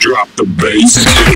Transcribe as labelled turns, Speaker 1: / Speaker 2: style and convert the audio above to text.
Speaker 1: Drop the bass.